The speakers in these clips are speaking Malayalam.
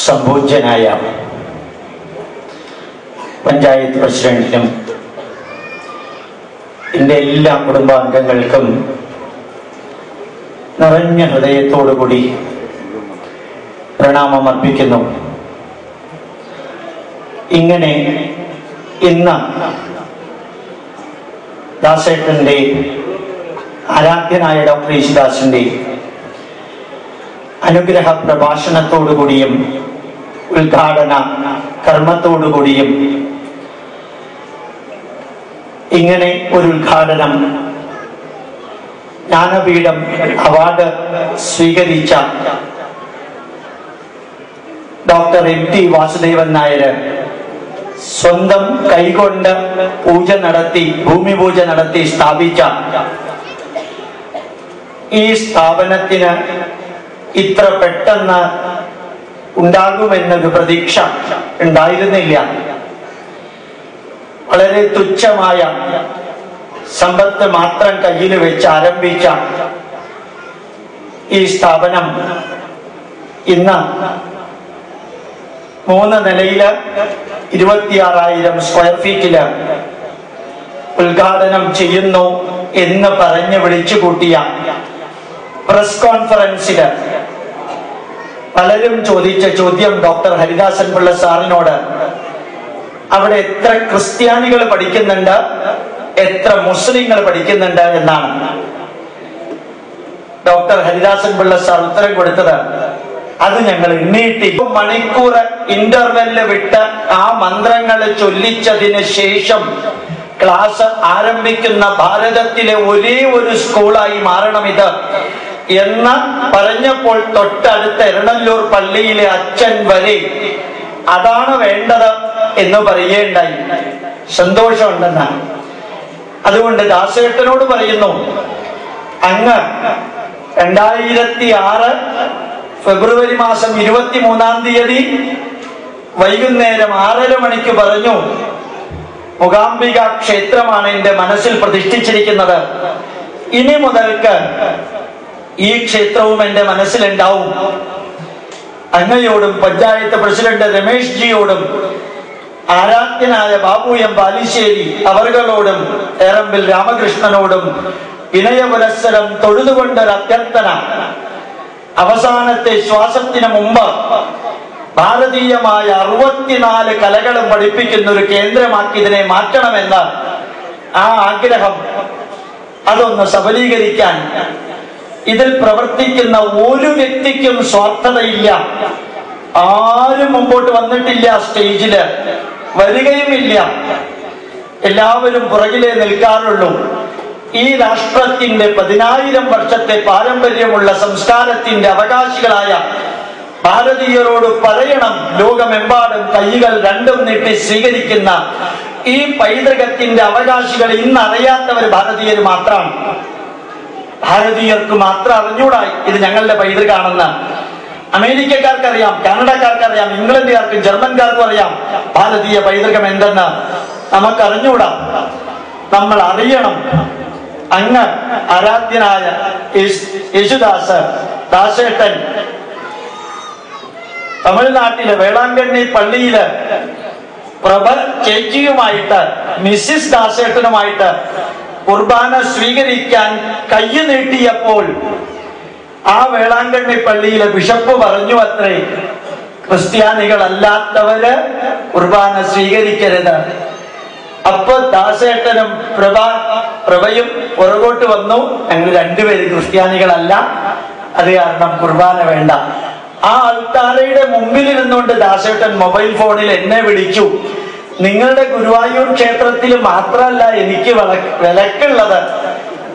സംപൂജ്യനായ പഞ്ചായത്ത് പ്രസിഡന്റിനും എന്റെ എല്ലാ കുടുംബാംഗങ്ങൾക്കും നിറഞ്ഞ ഹൃദയത്തോടുകൂടി പ്രണാമം അർപ്പിക്കുന്നു ഇങ്ങനെ ഇന്ന് ദാസേട്ടന്റെ ആരാധ്യനായ ഡോക്ടർ യേശുദാസിന്റെ അനുഗ്രഹ പ്രഭാഷണത്തോടുകൂടിയും ഉദ്ഘാടന കർമ്മത്തോടുകൂടിയും ഇങ്ങനെ ഒരു ഉദ്ഘാടനം ജ്ഞാനപീഠം അവാർഡ് സ്വീകരിച്ച doctor M T Vasudevan Nair സ്വന്തം കൈകൊണ്ട് പൂജ നടത്തി ഭൂമി പൂജ നടത്തി സ്ഥാപിച്ച ഈ സ്ഥാപനത്തിന് ഇത്ര പെട്ടെന്ന് ഉണ്ടാകുമെന്നൊരു പ്രതീക്ഷ ഉണ്ടായിരുന്നില്ല. വളരെ തുച്ഛമായ സമ്പത്ത് മാത്രം കയ്യിൽ വെച്ച് ആരംഭിച്ച ഈ സ്ഥാപനം ഇന്ന് മൂന്ന് നിലയിൽ ഇരുപത്തിയാറായിരം സ്ക്വയർ ഫീറ്റിൽ ഉദ്ഘാടനം ചെയ്യുന്നു എന്ന് പറഞ്ഞ് വിളിച്ചു കൂട്ടിയ പ്രസ് കോൺഫറൻസിൽ പലരും ചോദിച്ച ചോദ്യം ഡോക്ടർ ഹരിദാസൻ പിള്ള സാറിനോട് അവിടെ എത്ര ക്രിസ്ത്യാനികൾ പഠിക്കുന്നുണ്ട് എത്ര മുസ്ലിങ്ങൾ പഠിക്കുന്നുണ്ട് എന്നാണ്. ഡോക്ടർ ഹരിദാസൻ പിള്ള സാർ ഉത്തരം കൊടുത്തത് അത് ഞങ്ങൾ എണ്ണീട്ടി. മണിക്കൂർ ഇന്റർവെല്ല് വിട്ട് ആ മന്ത്രങ്ങൾ ചൊല്ലിച്ചതിന് ശേഷം ക്ലാസ് ആരംഭിക്കുന്ന ഭാരതത്തിലെ ഒരേ ഒരു സ്കൂളായി മാറണം ഇത്. എന്ന് പറഞ്ഞപ്പോൾ തൊട്ടടുത്ത എറണല്ലൂർ പള്ളിയിലെ അച്ഛൻ വരെ അതാണ് വേണ്ടത്? എന്ന് പറയേണ്ടായി സന്തോഷമുണ്ടെന്നാണ് അതുകൊണ്ട് ദാസേട്ടനോട് പറയുന്നു അങ്ങ് രണ്ടായിരത്തി ആറ് ഫെബ്രുവരി മാസം ഇരുപത്തി മൂന്നാം തീയതി വൈകുന്നേരം ആറര മണിക്ക് പറഞ്ഞു മുഖാംബിക ക്ഷേത്രമാണ് എന്റെ മനസ്സിൽ പ്രതിഷ്ഠിച്ചിരിക്കുന്നത്. ഇനി മുതൽക്ക് ഈ ക്ഷേത്രവും എന്റെ മനസ്സിലുണ്ടാവും. അങ്ങയോടും പഞ്ചായത്ത് പ്രസിഡന്റ് രമേശ് ജിയോടും ആരാധ്യനായ ബാബു എം ബാലിശ്ശേരി അവർകളോടും ഏറമ്പിൽ രാമകൃഷ്ണനോടും വിനയപുരസ്സരം തൊഴുതുകൊണ്ടൊരു അഭ്യർത്ഥന അവസാനത്തെ ശ്വാസത്തിന് മുമ്പ് ഭാരതീയമായ അറുപത്തിനാല് കലകളും പഠിപ്പിക്കുന്ന ഒരു കേന്ദ്രമാക്കി ഇതിനെ മാറ്റണമെന്ന ആ ആഗ്രഹം അതൊന്ന് സബലീകരിക്കാൻ ഇതിൽ പ്രവർത്തിക്കുന്ന ഒരു വ്യക്തിക്കും സ്വാർത്ഥതയില്ല. ആരും മുമ്പോട്ട് വന്നിട്ടില്ല സ്റ്റേജിൽ. വരികയുമില്ല. എല്ലാവരും പുറകിലേ നിൽക്കാറുള്ളൂ. ഈ രാഷ്ട്രത്തിന്റെ പതിനായിരം വർഷത്തെ പാരമ്പര്യമുള്ള സംസ്കാരത്തിന്റെ അവകാശികളായ ഭാരതീയരോട് പറയണം ലോകമെമ്പാടും കൈകൾ രണ്ടും നീട്ടി സ്വീകരിക്കുന്ന ഈ പൈതൃകത്തിന്റെ അവകാശികൾ ഇന്നറിയാത്തവർ ഭാരതീയർ മാത്രമാണ് ഭാരതീയർക്ക് മാത്രം അറിഞ്ഞൂടായി ഇത് ഞങ്ങളുടെ പൈതൃകാണെന്ന്. അമേരിക്കക്കാർക്കറിയാം കാനഡക്കാർക്കറിയാം ഇംഗ്ലണ്ടുകാർക്കും ജർമ്മൻകാർക്കും അറിയാം ഭാരതീയ പൈതൃകം എന്തെന്ന്. നമുക്ക് അറിഞ്ഞൂടാ നമ്മൾ അറിയണം അങ്ങ് ആരാധ്യനായ യേശുദാസ് ദാസേട്ടൻ. തമിഴ്നാട്ടിലെ വേളാങ്കണ്ണി പള്ളിയിൽ പ്രഭ ചേച്ചിയുമായിട്ട് മിസ്സിസ് ദാസേട്ടനുമായിട്ട് കുർബാന സ്വീകരിക്കാൻ കയ്യ് നീട്ടിയപ്പോൾ ആ വേളാങ്കണ്ണി പള്ളിയിലെ ബിഷപ്പ് പറഞ്ഞു അത്രേ ക്രിസ്ത്യാനികളല്ലാത്തവര് കുർബാന സ്വീകരിക്കരുത്. അപ്പൊ ദാസേട്ടനും പ്രഭ പ്രഭയും പുറകോട്ട് വന്നു. ഞങ്ങൾ രണ്ടുപേരും ക്രിസ്ത്യാനികളല്ല. അത് കാരണം കുർബാന വേണ്ട. ആ അൾത്താരയുടെ മുമ്പിൽ ഇരുന്നുകൊണ്ട് ദാസേട്ടൻ മൊബൈൽ ഫോണിൽ എന്നെ വിളിച്ചു. നിങ്ങളുടെ ഗുരുവായൂർ ക്ഷേത്രത്തിൽ മാത്രമല്ല എനിക്ക് വിലക്കുള്ളത്.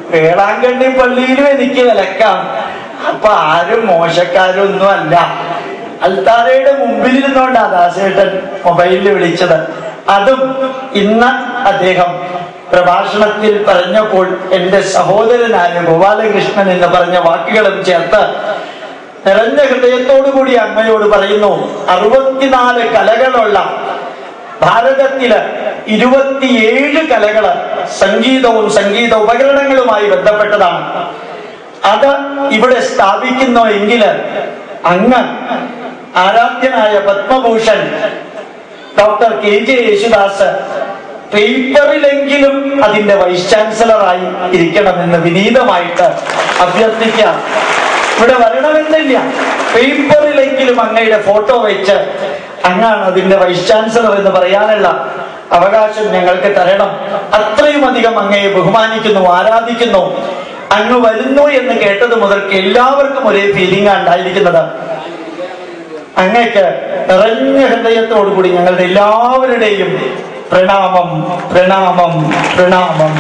വേളാങ്കണ്ണി പള്ളിയിലും എനിക്ക് വിലക്കാം അപ്പൊ ആരും മോശക്കാരൊന്നും അല്ല. അൽത്താരയുടെ മുമ്പിൽ ഇരുന്നോണ്ടാ ദാസേട്ടൻ മൊബൈലിൽ വിളിച്ചത്. അതും ഇന്ന് അദ്ദേഹം പ്രഭാഷണത്തിൽ പറഞ്ഞപ്പോൾ എന്റെ സഹോദരനായ ഗോപാലകൃഷ്ണൻ എന്ന് പറഞ്ഞ വാക്കുകളും ചേർത്ത് നിറഞ്ഞ ഹൃദയത്തോടു കൂടി അമ്മയോട് പറയുന്നു അറുപത്തിനാല് കലകളുള്ള ഭാരതത്തിൽ ഇരുപത്തിയേഴ് കലകൾ സംഗീതവും സംഗീത ഉപകരണങ്ങളുമായി ബന്ധപ്പെട്ടതാണ്. അത് ഇവിടെ സ്ഥാപിക്കുന്നു എങ്കിൽ അങ്ങ് ആരാധ്യനായ Padma Bhushan doctor K J Yesudas പേപ്പറിലെങ്കിലും അതിന്റെ വൈസ് ചാൻസലറായി ഇരിക്കണമെന്ന് വിനീതമായിട്ട് അഭ്യർത്ഥിക്കാം. ഇവിടെ വരണമെന്നില്ല. പേപ്പറിലെങ്കിലും അങ്ങയുടെ ഫോട്ടോ വെച്ച് അങ്ങാണ് അതിന്റെ വൈസ് ചാൻസലർ എന്ന് പറയാനുള്ള അവകാശം ഞങ്ങൾക്ക് തരണം. അത്രയും അധികം അങ്ങയെ ബഹുമാനിക്കുന്നു ആരാധിക്കുന്നു. അങ്ങ് വരുന്നു എന്ന് കേട്ടത് മുതൽക്ക് എല്ലാവർക്കും ഒരേ ഫീലിംഗ് ഉണ്ടായിരിക്കുന്നത്. അങ്ങക്ക് നിറഞ്ഞ ഹൃദയത്തോടുകൂടി ഞങ്ങളുടെ എല്ലാവരുടെയും പ്രണാമം പ്രണാമം പ്രണാമം.